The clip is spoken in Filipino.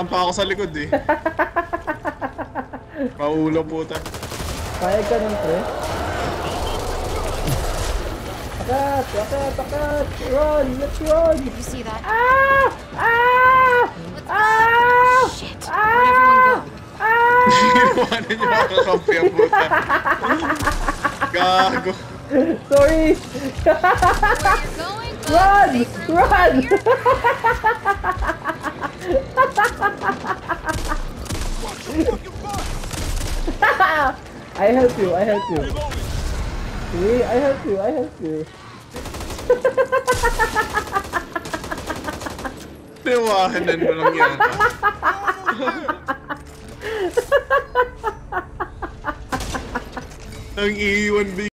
Tampa ako sa likod eh. Paulo puta. Payag ka ng pre. Akat! Akat! Akat! Run! Let's run! Did you see that? Ah! Ah! Ah! Shit. Ah! Where'd everyone go? Ah! Iwanan niyo mga kakampi ang puta. Gago. Sorry! Run! Run! I help you, I help you. I help you, I help you. Ang iiwan